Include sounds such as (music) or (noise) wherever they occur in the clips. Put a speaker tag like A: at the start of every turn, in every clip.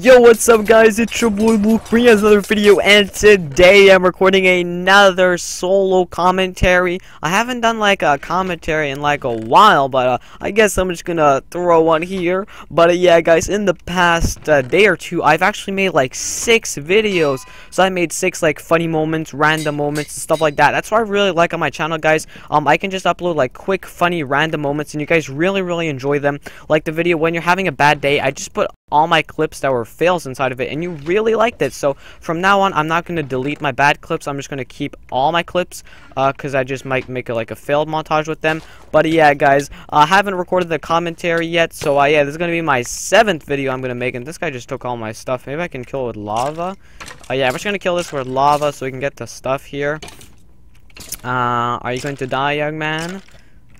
A: Yo, what's up guys? It's your boy Luke bringing us another video and today I'm recording another solo commentary. I haven't done like a commentary in like a while, but uh, I guess I'm just gonna throw one here. But uh, yeah guys, in the past uh, day or two, I've actually made like six videos. So I made six like funny moments, random moments, and stuff like that. That's what I really like on my channel guys. Um, I can just upload like quick, funny, random moments and you guys really, really enjoy them. Like the video when you're having a bad day, I just put all my clips that were fails inside of it and you really liked it. So from now on I'm not going to delete my bad clips. I'm just going to keep all my clips because uh, I just might make like a failed montage with them. But yeah guys I haven't recorded the commentary yet so uh, yeah this is going to be my seventh video I'm going to make and this guy just took all my stuff. Maybe I can kill it with lava. Uh, yeah I'm just going to kill this with lava so we can get the stuff here. Uh, are you going to die young man?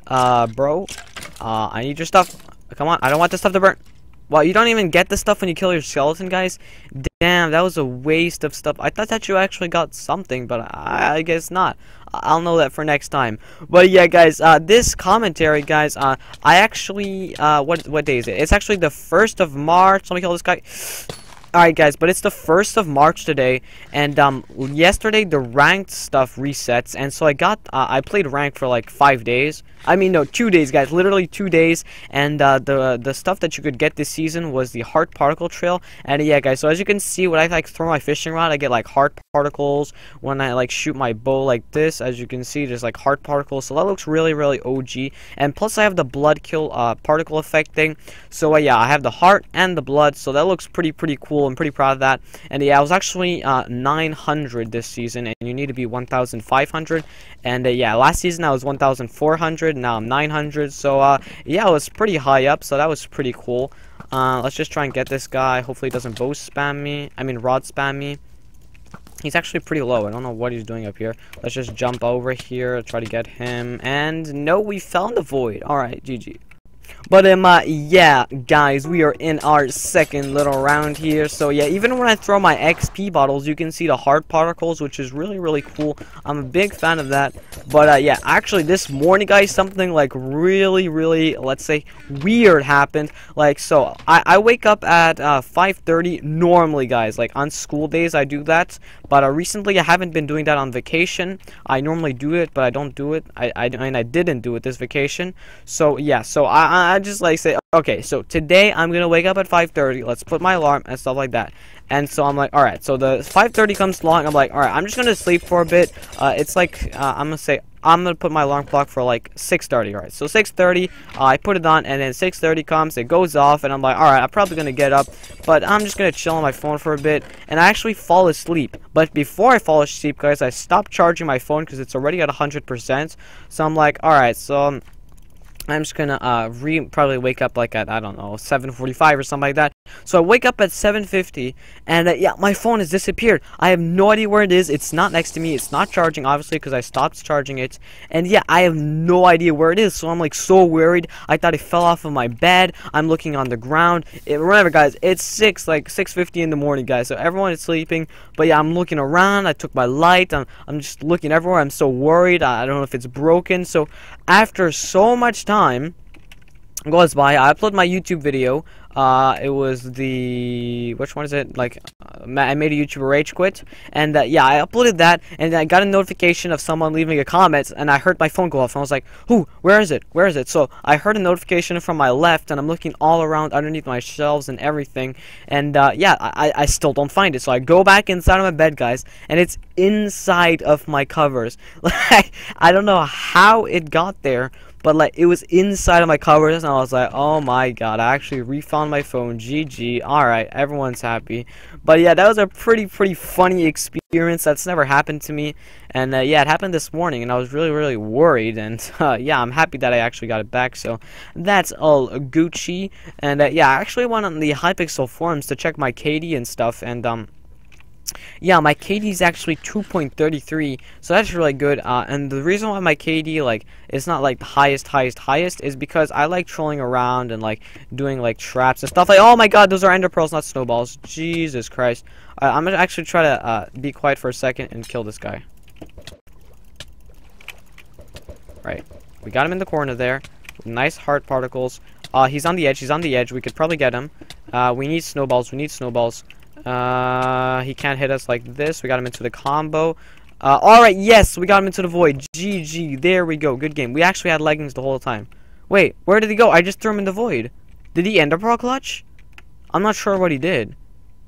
A: Uh bro uh, I need your stuff. Come on I don't want this stuff to burn well, you don't even get the stuff when you kill your skeleton, guys? Damn, that was a waste of stuff. I thought that you actually got something, but I, I guess not. I'll know that for next time. But yeah, guys, uh, this commentary, guys, uh, I actually, uh, what, what day is it? It's actually the 1st of March. Let me kill this guy. Alright guys, but it's the 1st of March today, and um, yesterday the ranked stuff resets, and so I got, uh, I played ranked for like 5 days, I mean no, 2 days guys, literally 2 days, and uh, the the stuff that you could get this season was the heart particle trail, and yeah guys, so as you can see, when I like throw my fishing rod, I get like heart particles, when I like shoot my bow like this, as you can see, there's like heart particles, so that looks really, really OG, and plus I have the blood kill uh, particle effect thing, so uh, yeah, I have the heart and the blood, so that looks pretty, pretty cool, cool. I'm pretty proud of that. And yeah, I was actually uh, 900 this season, and you need to be 1,500. And uh, yeah, last season I was 1,400. Now I'm 900. So uh, yeah, I was pretty high up. So that was pretty cool. Uh, let's just try and get this guy. Hopefully he doesn't bow spam me. I mean rod spam me. He's actually pretty low. I don't know what he's doing up here. Let's just jump over here, try to get him. And no, we fell in the void. Alright, GG. But um, uh, yeah, guys, we are in our second little round here. So yeah, even when I throw my XP bottles, you can see the heart particles, which is really, really cool. I'm a big fan of that. But uh, yeah, actually this morning, guys, something like really, really, let's say, weird happened. Like, so I, I wake up at uh, 5.30 normally, guys. Like, on school days, I do that. But uh, recently, I haven't been doing that on vacation. I normally do it, but I don't do it. I, I, and I didn't do it this vacation. So yeah, so I, I just like say, okay, so today I'm gonna wake up at 5:30. Let's put my alarm and stuff like that. And so I'm like, all right. So the 5:30 comes along. I'm like, all right. I'm just gonna sleep for a bit. Uh, it's like uh, I'm gonna say I'm gonna put my alarm clock for like 6:30. All right. So 6:30, uh, I put it on, and then 6:30 comes, it goes off, and I'm like, all right. I'm probably gonna get up, but I'm just gonna chill on my phone for a bit, and I actually fall asleep. But before I fall asleep, guys, I stop charging my phone because it's already at 100%. So I'm like, all right. So. Um, I'm just gonna uh, re probably wake up like at I don't know 7:45 or something like that. So I wake up at 7:50, and uh, yeah, my phone has disappeared. I have no idea where it is. It's not next to me. It's not charging, obviously, because I stopped charging it. And yeah, I have no idea where it is. So I'm like so worried. I thought it fell off of my bed. I'm looking on the ground. It, remember, guys, it's six like 6:50 in the morning, guys. So everyone is sleeping. But yeah, I'm looking around. I took my light. I'm I'm just looking everywhere. I'm so worried. I, I don't know if it's broken. So after so much time goes by, I upload my YouTube video. Uh, it was the which one is it? Like, uh, I made a YouTuber rage quit, and uh, yeah, I uploaded that, and I got a notification of someone leaving a comment, and I heard my phone go off, and I was like, "Who? Where is it? Where is it?" So I heard a notification from my left, and I'm looking all around underneath my shelves and everything, and uh, yeah, I I still don't find it. So I go back inside of my bed, guys, and it's inside of my covers. (laughs) Like I don't know how it got there, but like it was inside of my covers and I was like oh my god I actually refound my phone. GG alright everyone's happy. But yeah that was a pretty pretty funny experience that's never happened to me. And uh, yeah it happened this morning and I was really really worried and (laughs) uh, yeah I'm happy that I actually got it back so that's all Gucci. And uh, yeah I actually went on the Hypixel forums to check my KD and stuff and um yeah, my KD is actually 2.33, so that's really good. Uh, and the reason why my KD like is not like the highest, highest, highest is because I like trolling around and like doing like traps and stuff. Like, oh my God, those are ender pearls, not snowballs. Jesus Christ! Uh, I'm gonna actually try to uh, be quiet for a second and kill this guy. Right, we got him in the corner there. Nice heart particles. Uh, he's on the edge. He's on the edge. We could probably get him. Uh, we need snowballs. We need snowballs. Uh, he can't hit us like this. We got him into the combo. Uh, alright, yes, we got him into the void. GG, there we go. Good game. We actually had leggings the whole time. Wait, where did he go? I just threw him in the void. Did he end ender pearl clutch? I'm not sure what he did.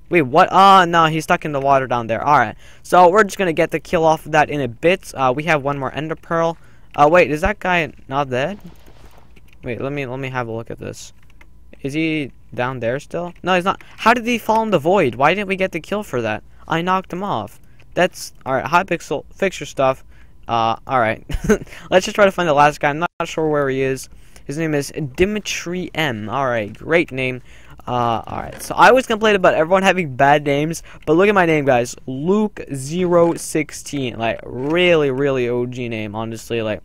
A: Wait, what? Ah, uh, no, he's stuck in the water down there. Alright, so we're just gonna get the kill off of that in a bit. Uh, we have one more ender pearl. Uh, wait, is that guy not dead? Wait, let me let me have a look at this. Is he down there still? No, he's not. How did he fall in the void? Why didn't we get the kill for that? I knocked him off. That's alright. Hypixel fix your stuff. Uh, alright. (laughs) Let's just try to find the last guy. I'm not sure where he is. His name is Dimitri M. Alright, great name. Uh, alright, so I always complain about everyone having bad names, but look at my name, guys. Luc016. Like, really, really OG name, honestly. Like,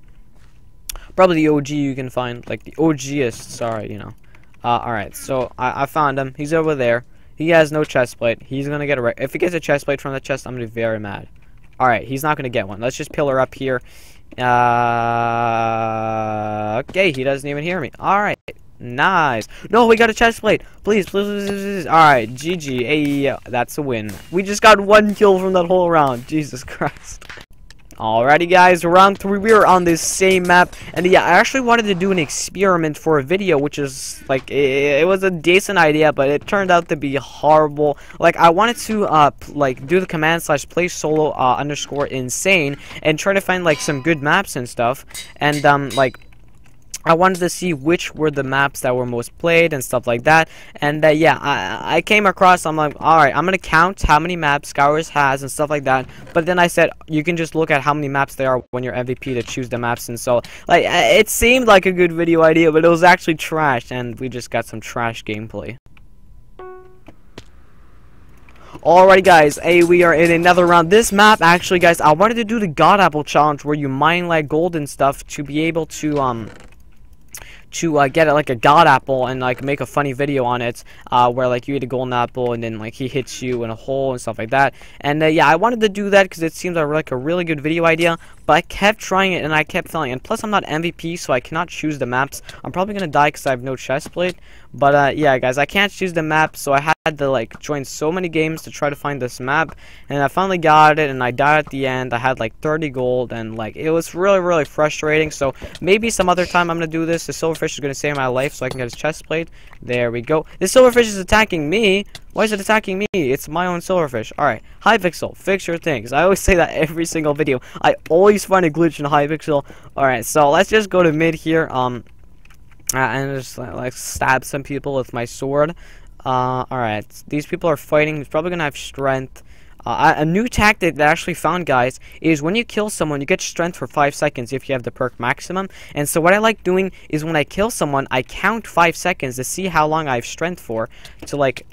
A: probably the OG you can find. Like, the OGest, sorry, you know. Uh, alright, so I, I found him. He's over there. He has no chest plate. He's gonna get a If he gets a chest plate from the chest, I'm gonna be very mad. Alright, he's not gonna get one. Let's just pillar up here. Uh, okay, he doesn't even hear me. Alright, nice. No, we got a chest plate. Please, please, please, please. Alright, GG. Hey, that's a win. We just got one kill from that whole round. (laughs) Jesus Christ. Alrighty guys, round 3, we are on this same map, and yeah, I actually wanted to do an experiment for a video, which is, like, it, it was a decent idea, but it turned out to be horrible. Like, I wanted to, uh, like, do the command slash play solo, uh, underscore insane, and try to find, like, some good maps and stuff, and, um, like, I wanted to see which were the maps that were most played and stuff like that. And uh, yeah, I, I came across, I'm like, alright, I'm going to count how many maps Skywars has and stuff like that. But then I said, you can just look at how many maps there are when you're MVP to choose the maps. And so, like, it seemed like a good video idea, but it was actually trash. And we just got some trash gameplay. Alrighty guys, hey, we are in another round. This map, actually guys, I wanted to do the God Apple Challenge where you mine like gold and stuff to be able to, um, to uh, get like a god apple and like make a funny video on it uh, where like you eat a golden apple and then like he hits you in a hole and stuff like that. And uh, yeah I wanted to do that because it seems like a really good video idea but I kept trying it and I kept failing. And plus I'm not MVP so I cannot choose the maps. I'm probably gonna die because I have no chest plate but uh, yeah guys I can't choose the map so I had to like join so many games to try to find this map and I finally got it and I died at the end I had like 30 gold and like it was really really frustrating so maybe some other time I'm gonna do this the silverfish is to save my life so I can get his chest plate. There we go. This silverfish is attacking me. Why is it attacking me? It's my own silverfish. Alright. Hypixel, fix your things. I always (laughs) say that every single video. I always find a glitch in Hypixel. Alright, so let's just go to mid here. Um, uh, and just like stab some people with my sword. Uh, alright. These people are fighting. He's probably to have strength. Uh, a new tactic that I actually found, guys, is when you kill someone, you get strength for 5 seconds if you have the perk maximum. And so what I like doing is when I kill someone, I count 5 seconds to see how long I have strength for. To, like,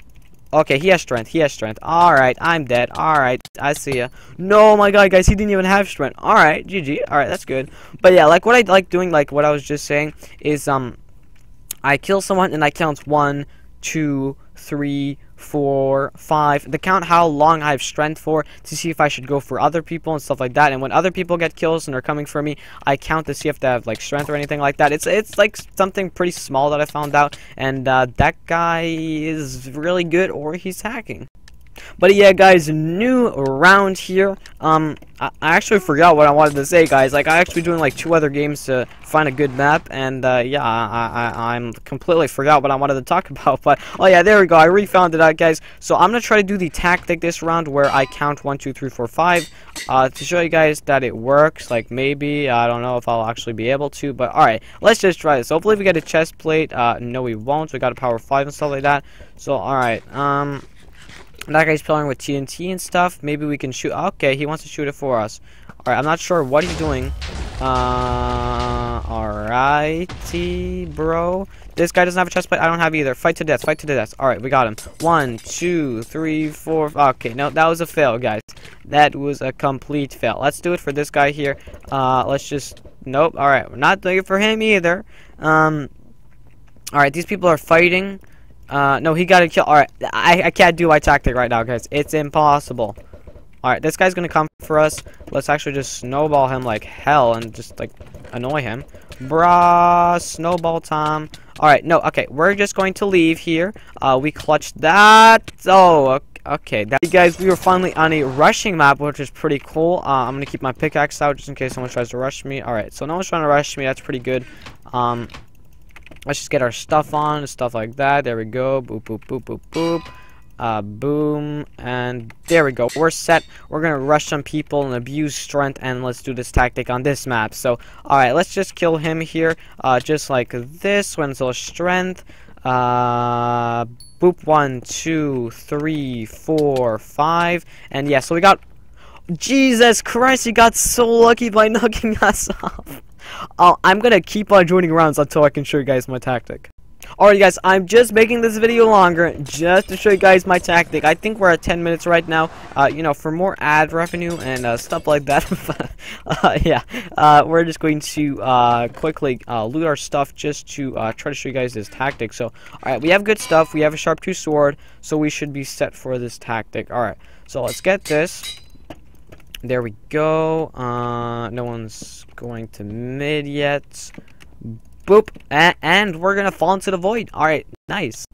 A: okay, he has strength, he has strength. Alright, I'm dead. Alright, I see ya. No, my god, guys, he didn't even have strength. Alright, GG. Alright, that's good. But yeah, like, what I like doing, like, what I was just saying, is, um, I kill someone and I count one, two, three, four, five. The count how long I have strength for to see if I should go for other people and stuff like that. And when other people get kills and they're coming for me, I count to see if they have like strength or anything like that. It's it's like something pretty small that I found out. And uh, that guy is really good or he's hacking. But yeah, guys, new round here. Um, I, I, actually forgot what I wanted to say, guys. Like, I actually doing like two other games to find a good map, and uh, yeah, I, I, I'm completely forgot what I wanted to talk (laughs) about. But oh yeah, there we go. I refound it out, guys. So I'm gonna try to do the tactic this round where I count one, two, three, four, five, uh, to show you guys that it works. Like maybe I don't know if I'll actually be able to, but all right, let's just try this. Hopefully we get a chest plate. Uh, no, we won't. We got a power five and stuff like that. So all right, um. That guy's playing with TNT and stuff. Maybe we can shoot. Okay, he wants to shoot it for us. Alright, I'm not sure what he's doing. Uh, alrighty, bro. This guy doesn't have a chest plate. I don't have either. Fight to death. Fight to death. Alright, we got him. One, two, three, four. Okay, no, that was a fail, guys. That was a complete fail. Let's do it for this guy here. Uh, let's just... Nope. Alright, we're not doing it for him either. Um, alright, these people are fighting. Uh, no, he got a kill. Alright, I, I can't do my tactic right now, guys. It's impossible. Alright, this guy's gonna come for us. Let's actually just snowball him like hell and just, like, annoy him. Bruh, snowball time. Alright, no, okay, we're just going to leave here. Uh, we clutched that. Oh, okay. That, guys, we were finally on a rushing map, which is pretty cool. Uh, I'm to keep my pickaxe out just in case someone tries to rush me. Alright, so no one's trying to rush me. That's pretty good. Um, let's just get our stuff on, stuff like that. There we go. Boop, boop, boop, boop, boop. Uh, boom, and there we go. We're set. We're gonna rush some people and abuse strength, and let's do this tactic on this map. So, alright, let's just kill him here, uh, just like this. Wenzel strength. Uh, boop, one, two, three, four, five, and yeah, so we got... Jesus Christ, he got so lucky by (laughs) knocking us off. Uh, I'm gonna keep on joining rounds until I can show you guys my tactic. Alright guys, I'm just making this video longer just to show you guys my tactic. I think we're at 10 minutes right now, uh, you know, for more ad revenue and uh, stuff like that. (laughs) uh, yeah, uh, we're just going to uh, quickly uh, loot our stuff just to try to show you guys this tactic. So, alright, we have good stuff. We have a Sharp 2 sword, so we should be set for this tactic. Alright, so let's get this. There we go. No one's going to mid yet. Boop. A and we're gonna fall into the void. Alright, nice.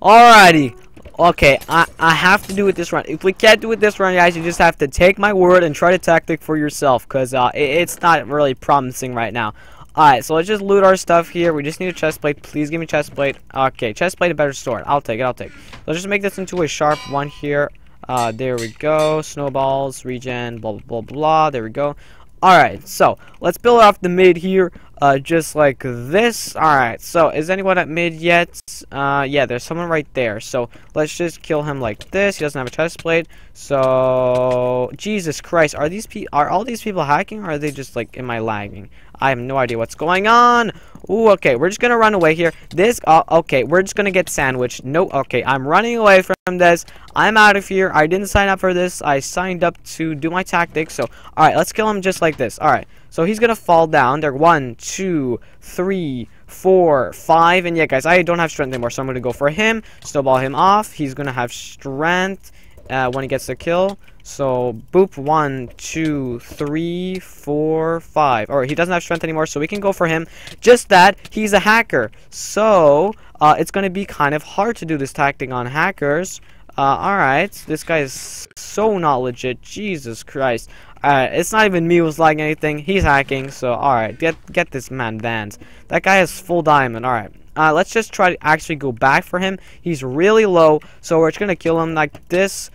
A: Alrighty. Okay, I, I have to do it this run. If we can't do it this run, guys, you just have to take my word and try the tactic for yourself. Because uh, it, it's not really promising right now. Alright, so let's just loot our stuff here. We just need a chest plate. Please give me chest plate. Okay, chest plate a better sword. I'll take it, I'll take it. Let's just make this into a sharp one here. Uh, there we go. Snowballs, regen, blah, blah, blah, blah. There we go. Alright, so let's build off the mid here, uh, just like this. Alright, so is anyone at mid yet? Uh, yeah, there's someone right there. So let's just kill him like this. He doesn't have a chest plate. So, Jesus Christ, are these pe are all these people hacking or are they just like, am I lagging? I have no idea what's going on. Ooh, okay, we're just gonna run away here. This, uh, okay, we're just gonna get sandwiched. No, okay, I'm running away from this. I'm out of here. I didn't sign up for this. I signed up to do my tactics. So, alright, let's kill him just like this. Alright, so he's gonna fall down. There, one, two, three, four, five, and yeah, guys, I don't have strength anymore, so I'm gonna go for him, snowball him off. He's gonna have strength uh, when he gets the kill. So, boop, one, two, three, four, five. Alright, he doesn't have strength anymore, so we can go for him. Just that, he's a hacker. So, uh, it's going to be kind of hard to do this tactic on hackers. Uh, alright, this guy is so not legit. Jesus Christ. Alright, it's not even me who's lagging anything. He's hacking, so alright, get get this man banned. That guy has full diamond, alright. Uh, let's just try to actually go back for him. He's really low, so we're just gonna kill him like this.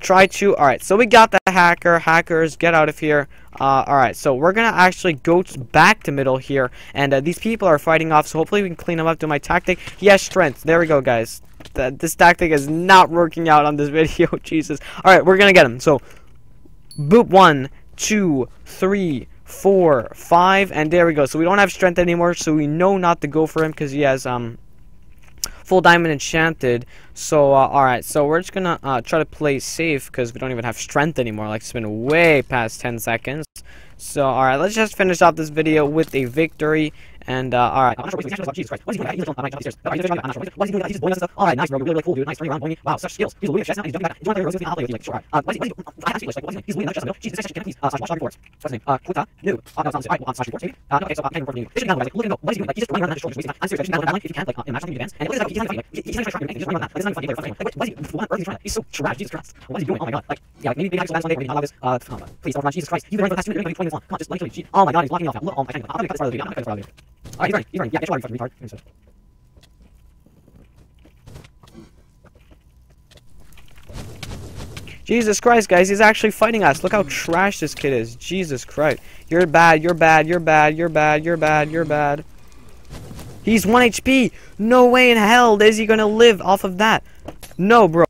A: Try to. Alright, so we got the hacker. Hackers, get out of here. Uh, Alright, so we're gonna actually go back to middle here. And uh, these people are fighting off, so hopefully we can clean them up. Do my tactic. He has strength. There we go, guys. Th this tactic is not working out on this (laughs) video. Jesus. Alright, we're gonna get him. So, boop one, two, three, four, five, and there we go. So we don't have strength anymore, so we know not to go for him because he has um full diamond enchanted. So, uh, alright, so we're just gonna uh, try to play safe because we don't even have strength anymore. Like, it's been way past 10 seconds. So, alright, let's just finish off this video with a victory. And, uh, alright. I'm not sure what he's Jesus Christ. What is he doing? He's on my stairs. I'm not sure. What is he doing? He's just blowing us stuff. Alright, nice, bro. Really, really cool, dude. Nice, turning around, blowing me. Wow, such skills. He's looting chest now. He's jumping back. He's. He's running through. I'll play with you. Like, sure. Uh, what is he? Like, what is he? He's looting chest middle. Jesus, this section, please. Uh, slash reports. What's his name? Uh, Quita. No. Uh, no, it's. Alright, well, slash reports, maybe. Uh, no, okay, so I'm uh, report new. This is now. Like, look at him go. What is he doing? Like, he's just running around that destroying, wasting time. I'm serious, guys. Just battle if you can. Like, uh, imagine something in advance. And look at that. He's not he's not. He's just running around not funny. Like, what is he? What is he trying? He's so trash. Jesus Christ. What is he doing? Oh my god. Like, yeah, maybe maybe I just last one day. Maybe not. Uh, please. Jesus Christ. You've been running for the past two minutes. You're going to be 20 minutes long. Come on, just like. Oh my god, he's blocking me off. Look, oh my god. I'm gonna cut this part of the video. I'm gonna cut this part of the video. Alright, he's running. He's running. Yeah, get your fucking retard. Jesus Christ, guys, he's actually fighting us. Look how trash this kid is. Jesus Christ. You're bad, you're bad, you're bad, you're bad, you're bad, you're bad. He's 1 HP. No way in hell is he gonna live off of that. No, bro.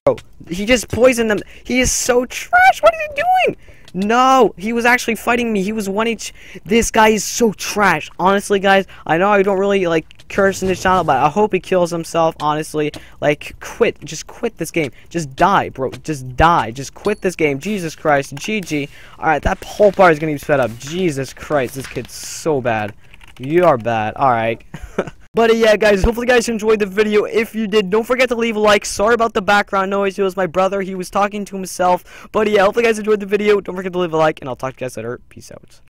A: He just poisoned them. He is so trash. What is he doing? No, he was actually fighting me. He was 1 H. This guy is so trash. Honestly, guys, I know I don't really, like, curse in this channel, but I hope he kills himself, honestly. Like, quit. Just quit this game. Just die, bro. Just die. Just quit this game. Jesus Christ. GG. Alright, that whole part is gonna be sped up. Jesus Christ, this kid's so bad. You are bad. Alright. (laughs) But uh, yeah, guys, hopefully you guys enjoyed the video. If you did, don't forget to leave a like. Sorry about the background noise. It was my brother. He was talking to himself. But yeah, hopefully you guys enjoyed the video. Don't forget to leave a like, and I'll talk to you guys later. Peace out.